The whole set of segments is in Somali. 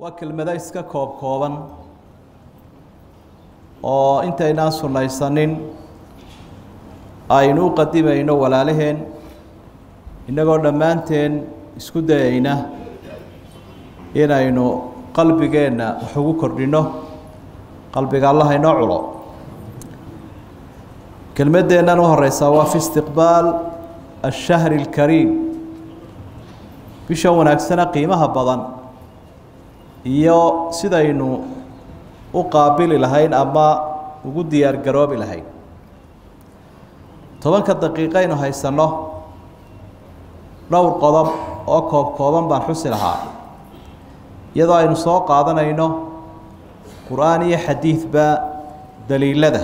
waa kelmado iska koob kooban oo intaynaan sunnaysanin aynu u qadimayno walaalaheen innagoo dhammaanteen isku dayayna inaynu qalbigeenna wax ugu kordhinno qalbiga allah inoo culo. Kelmaddeennan u horeysaa waa fi istiqbaal ashahri اlkariim bisha wanaagsana qiimaha badan iyo sidaynu u qaabili lahayn ama ugu diyaar garoobi lahayn. Tobanka daqiiqaynu haysanno dhowr qodob oo koob kooban baan xusi lahaa iyadoo aynu soo qaadanayno qur'aan iyo xadiidba daliilada.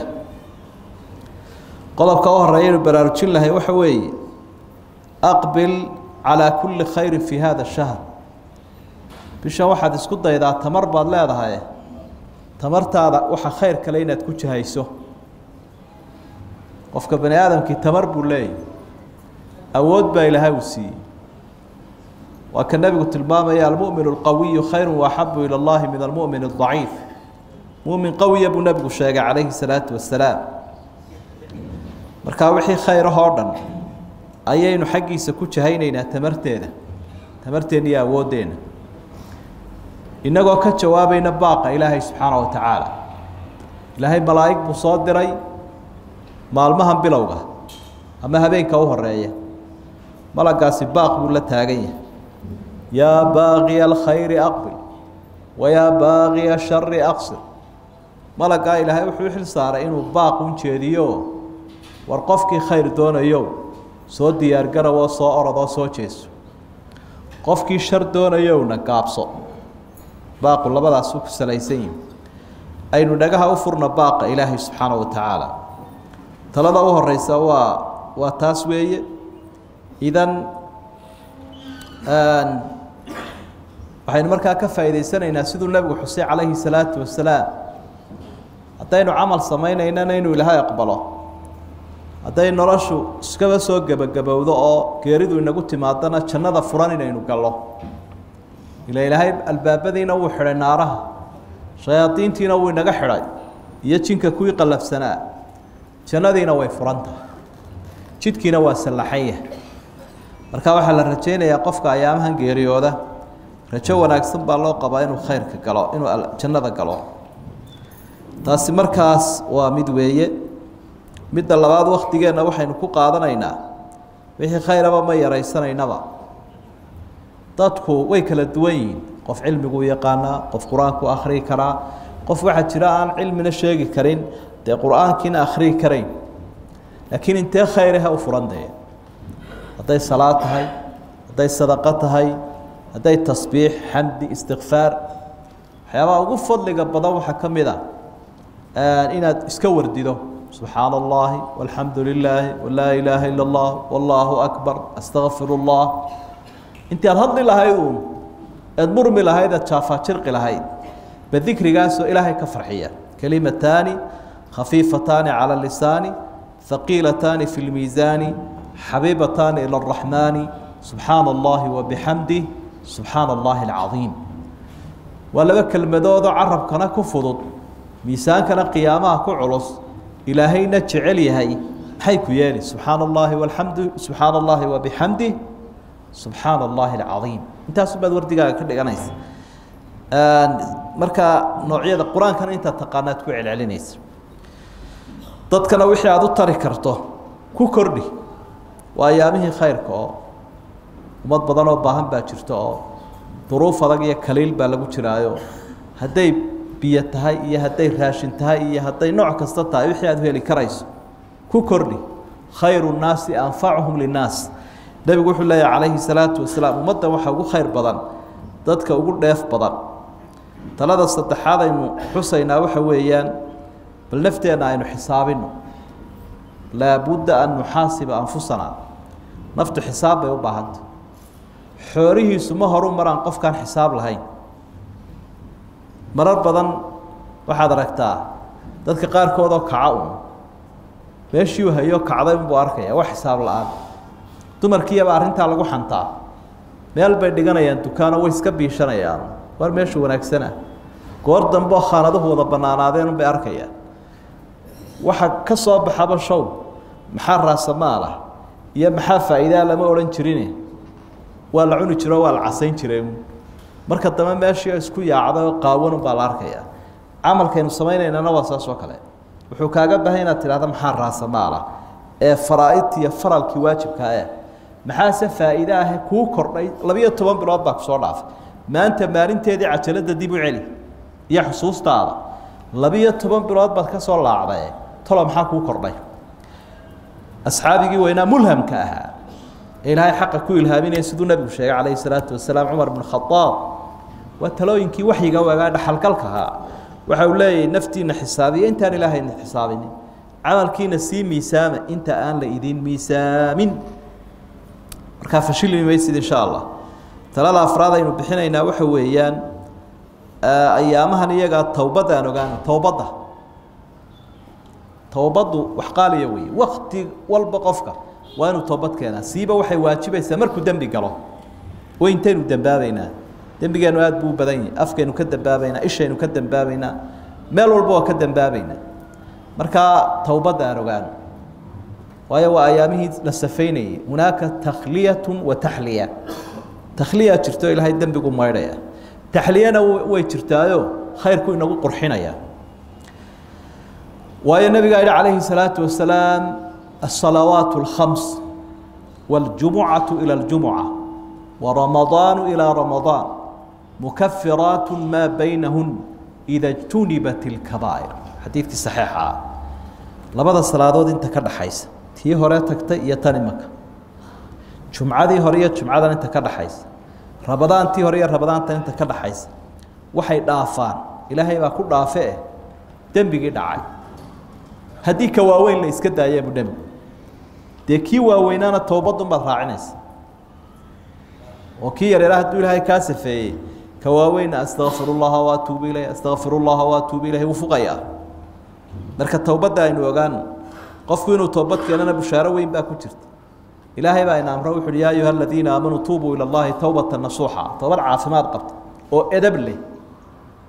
Qodobka u horreeya aynu baraarujin lahay waxa weeye aqbil calaa kulli khayrin fi hada shahr bishan waxaad isku daydaa tamar baad leedahay tamartaada waxa khayr kale inaad ku jahayso qofka bani aadamkii tamar buu leeyahy awood baa ilaahay uu siiyey waa ka nebigu tilmaamaya almu'min اlqawiyu khayru waaxabu ilى اllahi min almu'min الضaciif mumin qawiya buu nebigu sheegay calayhi الsalaatu wasalaam markaa wixii khayrahoo dhan ayaynu xaggiisa ku jahaynaynaa tamarteeda tamarteenna iyo awooddeenna innagoo ka jawaabayna baaqa ilaahay subxaana wa tacaala ilaahay malaa'ig buu soo diray maalmahan bilowga ama habeenka u horreeya malagaasi baaq buu la taagan yahay. Yaa baaqiya alkhayri aqbil wa yaa baaqiya ashari aqsir. Malagaa ilaahay wuxuu xil saaray inuu baaq un jeediyo. War qofkii khayr doonayo soo diyaargarow soo orodoo soo jeeso. Qofkii shar doonayowna gaabso baaqu labadaasuu ku salaysan yihi aynu dhagaha u furna baaqa ilaahay subxaana wa tacaala talada u horeysa waa waa taas weeye. Idan waxaynu markaa ka faa'idaysanaynaa siduu nebigu xusay calayhi salaatu wasalaam haddaynu camal samaynaynana inuu ilaahay aqbalo. Hadday noloshu iskaba soo gebagabowdo oo geeridu inagu timaadana jannada furan inaynu gallo ila ilaahay albaabadiina wuu xidhay naaraha. Shayaadiintiina wuu inaga xidhay. Iyo jinka kuwii qallafsanaa jannadiina way furan tahay jidkiina waa sallaxan yahay. Marka waxaa la rajaynayaa qofka ayaamahan geeriyooda rajo wanaagsan baa loo qabaa inuu khayrka galo inuu jannada galo. Taasi markaas waa mid weeye. Midda labaad waktigeenna waxaynu ku qaadanaynaa. Wixii khayraba ma yaraysanaynaba dadku way kala duwan yihiin. Qof cilmiguu yaqaanaa qof qur'aanku akhrii karaa qof waxaa jira aan cilmina sheegi karin dee qur'aankiina akhrii karayn. Laakiin intee khayrahe u furan hadday salaad tahay hadday sadaqo tahay hadday tasbiix xamdi istikfaar waxyaabaha ugu fadliga badan waxaa ka mid ah, a inaad iska wardido. Subxaan allahi walxamdu lilaahi walaa ilaaha ila allah wallaahu akbar astaqfir allah intii aad hadli lahayd uun eed murmi lahayd eed jaafaajirqi lahayd. Ba dikrigaasoo ilaahay ka farxiya. Kelimataani khafiifataani cala alisaani haqiilataani fi lmiisaani xabiibataani ila araxmaani subxaana allahi wabixamdih subxaana allahi alcadiim. Waa laba kelmadoodoo carabkana ku fudud miisaankana qiyaamaha ku culus ilaahayna jecel yahay maxay ku yeeli? Subxaana allahi walxamdu subxaana allahi wabixamdih subxaana اllahi اlcadiim intaasu baad wardigaaga ka dhiganaysa. Marka noocyada qur'aankana intaad taqaanaad ku celcelinaysa. Dadkana wixii aada u tari karto ku kordhi. Waa ayaamihii khayrka oo ummad badan oo baahan baa jirto oo duruuf adag iyo kaliil baa lagu jiraayo. Hadday biyo tahay iyo hadday raashin tahay iyo hadday nooc kasta tahay wixii aad heli karayso ku kordhi. Khayru nnaasi anfacuhum linnaas nebigu wuxuu leeyahy calayhi salaatu wasalaam ummadda waxaa ugu khayr badan dadka ugu dheef badan. Talada saddexaad aynu xusaynaa waxa weeyaan bal nafteenna aynu xisaabino laabudda an nuxaasiba anfusanaa naftu xisaab bay u baahanta xoolihiisu ma horu maraan qofkaan xisaab lahayn. Marar badan waxaad aragtaa dadka qaarkoodoo kaca un meeshii u hayo kacday unbuu arkaya wax xisaab la'aan dumarkiiyaba arrintaa lagu xantaa. Meel bay dhiganayaan dukaano way iska biishanayaan. War meeshu wanaagsana. Goor dambeo khaanaduhu wada banaanaadeen unbay arkayaan. Waxa ka soo baxaba show maxaa raasamaala iyo maxaa faa'iidaa lama odhan jirine waa la cuni jiro waa la casayn jire. Marka dambe meeshii isku yaacday oo qaawanun baa la arkayaa. Camalkaynu samaynaynana waa saas oo kale. Wuxuu kaaga bahay inaad tidhahda maxaa raasamaala? Ee faraa'idti iyo faralkii waajibkaa eh maxaase faa'iide ahe kuu kordhay? Labiyo toban bilood baa ku soo dhaafay. Maanta maalinteedii cajalada dib u celi iyo xusuustaada. Labiyo toban bilood baad ka soo laacdae tolo maxaa kuu kordhay? Asxaabigii weynaa mulhamka ahaa. Ee ilaahay xaqa ku ilhaaminaya siduu nebigu sheegay calayhi salaatu wasalaam cumar bn khadaab. Waa talooyinkii waxyiga waagaa dhaxalgalka ahaa. Waxa uu leeyahay naftiina xisaabiya intaan ilaahayna xisaabinin. Camalkiina sii miisaama inta aan la idin miisaamin markaa fashilmi maysid insha allah talada afraad aynu bixinaynaa waxa weeyaan ayaamahan iyagaa towbadda aan ogaano towbadda towbaddu wax qaaliya weeye wakti walba qofka waa inuu keenaa. Siiba waxay waajibaysaa markuu dembi galo. Weyntaynu dembaabaynaa dembigeenu aad buu badan yahi afkaynu ka dembaabaynaa ishaynu ka dembaabaynaa meel walba waa ka dembaabaynaa markaa towbadda aan ogaano waayo waa ayaamihii la safaynayay hunaaka takhliyatu wa taxliya takhliya jirto ilaahay dembigu maydhaya taxliyana way jirtaayo khayrku inagu qurxinaya waayo nabigaa yihi calayhi الsalaaةu wasalaam الصalawaaت الkhams wاljumucaة ilى اljumuca وramadaan ilى ramadaan mukafiraaت maa baynahun ida اjtunibat اlkabaa'ir xadiidkii saxiixa ah labada salaadood inta ka dhaxaysa tii hore tagtay iyo tan imaka jumcadii hore iyo jumcadan inta ka dhaxaysa. Rabadaantii hore iyo rabadaantan inta ka dhaxaysa. Waxay dhaafaan. Ilaahay baa ku dhaafe eh dembigii dhacay. Haddii ka waaweyn la iska daaya bu nebigu dee kii waaweynaana towbadun baad raacinaysa. Oo kii yareera hadduu ilaahay kaa safeeyey ka waaweyna astakfir llaha waatuubu ilayh astakfir llaha waatuubu ilayh wuu fuqayaa. Marka towbadda aynu ogaano qofku inuu toobad keenana bushaaro weyn baa ku jirta. Ilaahay baa ina amro wuxu uhi yaa ayuha aladiina aamanuu tuubuu ila llahi towbata nasuuxa. Toobad caafimaad qabta oo edab leh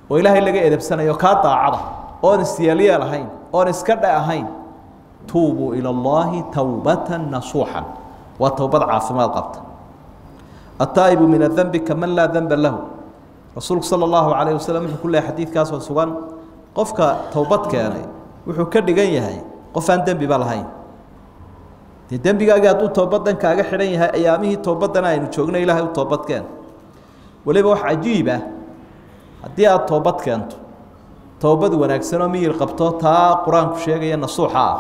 oo ilaahay laga edabsanayo kaa daacada oon isyaaliyeel ahayn oon iska dhe ahayn tuubuu ila اllahi towbata nasuuxan. Waa towbad caafimaad qabta. Ataa'ibu min adembi kaman laa denba lahu. Rasuulku sala اllahu calayh wasalam wuxuu ku leehay xadiidkaasoo sugan. Qofka towbad keenay wuxuu ka dhigan yahay qof aan dembiba lahayn. Dee dembigaagii hadduu towbadan kaaga xidhan yahay ayaamihii towbaddana aynu joogna ilaahay u toobad keen. Weliba wax cajiib ah haddii aada toobad keento towbad wanaagsan oo miyir qabto taa qur'aanku sheegaya nasuuxa ah.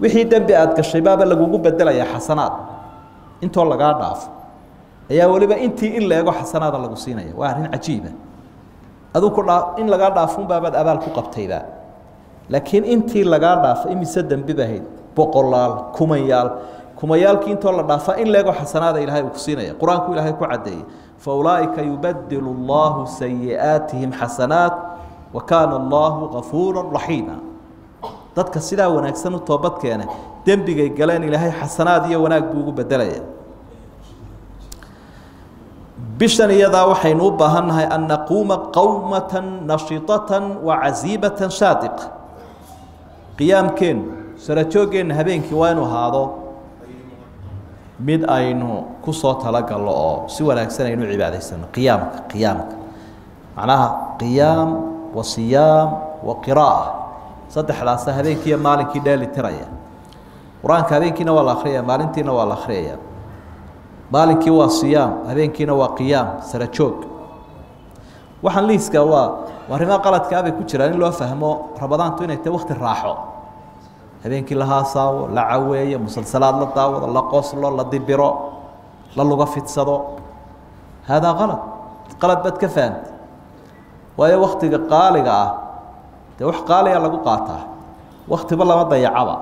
Wixii dembi aada gashay baaba lagugu bedelayaa xasanaad. Intoo lagaa dhaafo ayaa weliba intii in la xasanaada lagu siinaya. Waa arrin cajiiba aduu ku dhaa in lagaa dhaafunbaabaad abaal ku qabtayba laakiin intii lagaa dhaafo imise dembi bahayd boqolaal kumayaal kumayaalkii intoo la dhaafa in la ego xasanaada ilaahay uu ku siinaya qur-aanku ilaahay ku caddeeyey faulaaئika yubadilu اllahu sayi'aatihim xasanaat wa kaana allahu gafuura raxiima dadka sidaa wanaagsan u toobad keene dembigay galeen ilaahay xasanaad iyo wanaag buu ugu bedelaya bishan iyadaa waxaynu u baahan nahay an naquuma qowmata nashiطata wacaziibata saadiqa qiyaamkeennu sarajoogeenna habeenkii waa inu ahaado mid aynu ku soo talagalno oo si wanaagsan aynu cibaadaysano qiyaamka qiyaamka. Macnaha qiyaam wa siyaam wa qiraa'a. Saddexdaasa habeenkii iyo maalinkii dheeli tiraya. Qur'aanka habeenkiina waa la akhriyaya maalintiina waa la akhriyaya maalinkii waa siyaam habeenkiina waa qiyaam sara joog waxaan liiska waa arrimaha qaladkaabay ku jiraan in loo fahmo rabadaantu inay tahay wakti raaxo. Habeenkii la haasaawo la caweeyo musalsalaad la daawado la qoslo la dibiro la luga fidsado. Haadaa qalad. Qalad baad ka fahamtay waayo waktiga qaaliga ah dee wax qaaliga lagu qaataa. Waktiba lama dayacaba.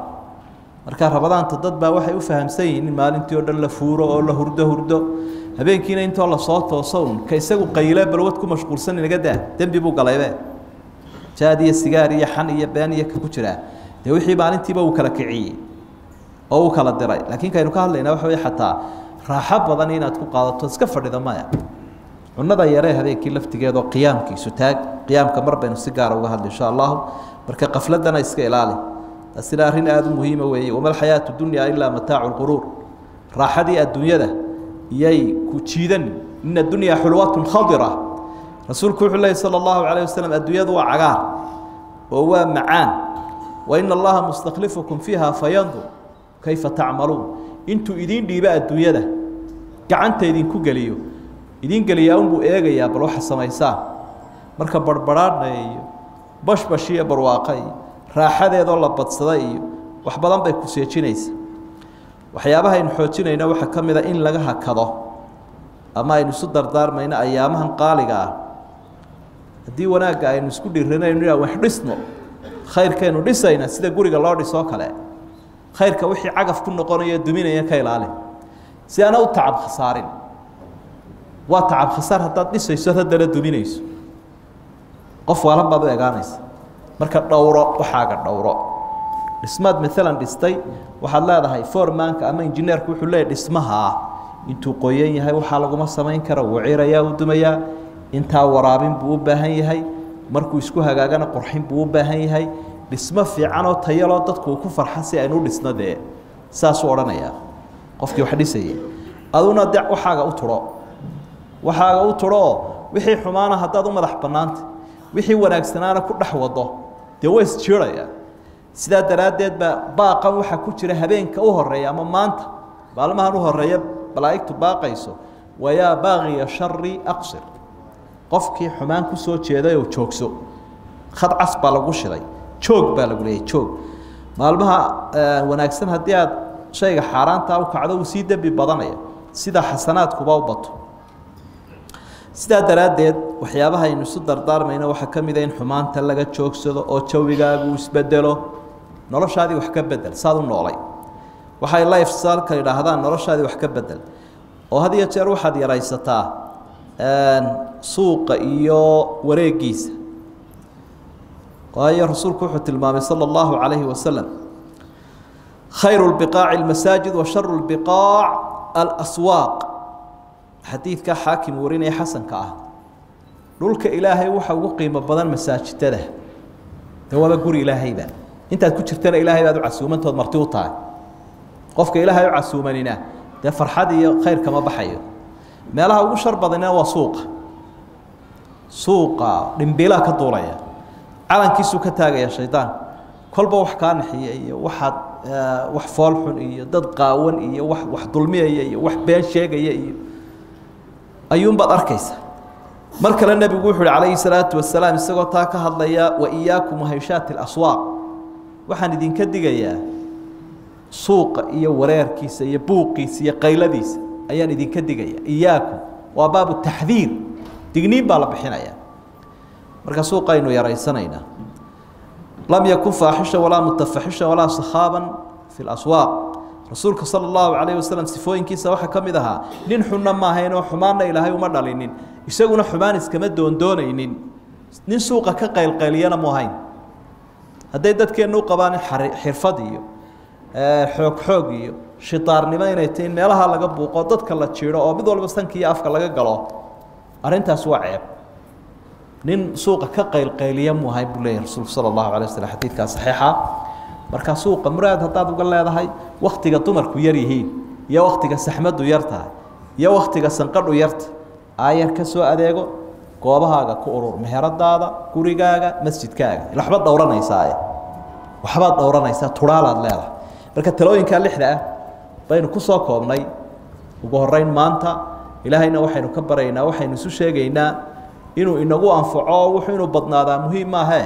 Marka rabadaanta dad baa waxay u fahamsan yihiin in maalintii oo dhan la fuuro oo la hurdo hurdo habeenkiina intoo la soo toosown ka isagu qayile balwad ku mashquulsan inaga daa. Dembi buu galaybe jaad iyo sigaar iyo xan iyo been iyo ka ku jiraa dee wixii maalintiiba uu kala kiciyey. Oo uu kala diray. Laakiin kaynu ka hadlaynaa waxa wey xataa raaxo badan inaad ku qaadato iska fadhida maya. Cunada yaree habeenkii laftigeedoo qiyaamkiisu taag qiyaamka mar baynu si gaara uga hadli insha allahu marka qafladana iska ilaali. Taasina arrin aada u muhiima weeye. Wama alxayaatu dunya ilaa mataacu lquruur raaxadii adduunyada iyay ku jiidan in addunya xulwatun khadira. Rasuulku wuxuu leeyay sala allahu calayh wasalam adduunyadu waa cagaar oo waa macaan. Wa ina allaha mustakhlifukum fiiha fayandur kayfa tacmaluun intuu idiin dhiibo adduunyada gacanta idinku geliyo. Idiin geliyaa unbuu eegayaa bal waxa samaysaan marka barhbaraadha iyo bashbash iyo raaxadeedoo la badsada iyo wax badan bay ku seejinaysa waxyaabaha aynu xoojinayno waxaa ka mid a in laga hakado. Ama aynu isu dardaarmayno ayaamahan qaaliga ah. Haddii wanaagga aynu isku dhiiranayno wax dhisno khayrkaynu dhisayna sida guriga loo dhisoo kale. Khayrka wixii cagaf ku noqonaya duminaya ka ilaali. Si aana u tacab khasaarin. Waa tacab khasaar haddaad dhisayso haddana duminayso. Qof waalan baad u egaanaysa marka dhowro waxaaga dhowro dhismaad maalan dhistay waxaad leedahay formanka ama injineerku wuxuu leeyahy dhismaha. Ah intuu qoyan yahay waxaa laguma samayn kara wuu cirayaa u dumayaa. Intaa waraabin buu u baahan yahay. Markuu isku hagaagana qurxin buu u baahan yahay. Dhismo fiicanoo tayaloo dadku ku farxa si aynu u dhisno dee saasuu odhanayaa. Qofkii wax dhisayay. Aduna de waxaaga u turo. Waxaaga u turooo wixii xumaana haddaad u madax bannaanta wixii wanaagsanaana ku dhex wado. Dee way isjiiraya sidaa daraaddeed baa baaqan waxaa ku jira habeenka u horreeya ama maanta maalmahan u horreeya malaa'igtu baaqayso wayaa baaqiya shari aqsir. Qofkii xumaan ku soo jeeday oo joogso khad cas baa lagu shiday joog baa lagu leeyay joog. Maalmaha wanaagsan haddii aad shayga xaaraantaa u kacdo uu sii dembi badanaya sida xasanaadkuba u bato. Sidaa daraaddeed waxyaabaha aynu isu dardaarmayno waxaa ka mid a in xumaanta laga joogsado oo jawigaagu isbedelo noloshaadii wax ka bedel saad u noolay. Waxay lifestyleka idhaahdaan noloshaadii wax ka bedel. Oo had iyo jeer waxaad yaraysataa suuqa iyo wareegiisa waayo rasuulku wuxuu tilmaamay sala allahu calayhi wasalam khayru lbiqaaci almasaajid wa sharu alaswaaq. Xadiidka xaakim warinaya xasanka ah. Dhulka ilaahay waxa ugu qiimo badan masaajidada. De waaba guri ilaahayba intaad ku jirtana ilaahay baad u casuumantood marti u tahay. Qofka ilaahay u casuumanina dee farxad iyo khayr kama baxayo. Meelaha ugu shar badanina waa suuqa. Suuqa dhimbiilaa ka duulaya. Calankiisuu ka taagaya shaydaan kolba wax kaa naxiya iyo waxaad wax foolxun iyo dad qaawan iyo wax wax dulmiyaya iyo wax been sheegaya iyo ayuunbaad arkaysa mar kale nebigu wuxu uhi calayhi salaatu wasalaam isagoo taa ka hadlaya wa iyaakum wahayshaati alaswaaq waxaan idinka digayaa suuqa iyo wareerkiisa iyo buuqiisa iyo qayladiisa ayaan idinka digaya iyaakum waa baabu taxdiir. Digniin baa la bixinaya. Marka suuqaynu yaraysanaynaa lam yakun faaxisha walaa mutafaxisha walaa sakhaaban fi laswaaq rasuulka sala allahu calayh wasalam sifooyinkiisa waxaa ka mid ahaa nin xunna ma ahayn oo xumaanna ilaahay uma dhalinin isaguna xumaan iskama doondoonaynin nin suuqa ka qaylqayliyana mu ahayn hadday dadkeennu u qabaan xirfad iyo xoog xoog iyo shitaarnimo inay tahi in meelaha laga buuqo dadka la jiidho oo mid walba sanka iyo afka laga galo arrintaas waa ceeb. Nin suuqa ka qaylqayliya mu ahayn buu leeyahy rasuulku sala allahu alay waslm xadiidkaa saxiixa. Markaa suuqa muraad haddaad uga leedahay waktiga dumarku yar yihiin iyo waktiga saxmaddu yar tahay iyo waktiga sanqadhu yarta aayar ka soo adeego goobahaaga ku urur meheradaada gurigaaga masjidkaaga. Ila waxbaad dhowranaysaae waxbaad dhowranaysaa turhaalaad leedahay. Marka talooyinkaa lixda ah baynu ku soo koobnay ugu horeyn maanta ilaahayna waxaynu ka baraynaa waxaynu isu sheegaynaa inuu inagu anfaco wuxuu inuu badnaadaa muhiim maahe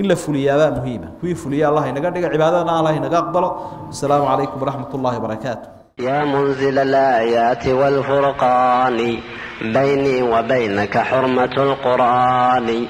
in la fuliyaabaa muhiima. Kuwii fuliya allah inaga dhiga cibaadadana allah inaga aqbalo. Asalaamu calaykum waraxmat ullahi wabarakaatu يا منزل الآيات والفرقان بيني وبينك حرمة القرآن.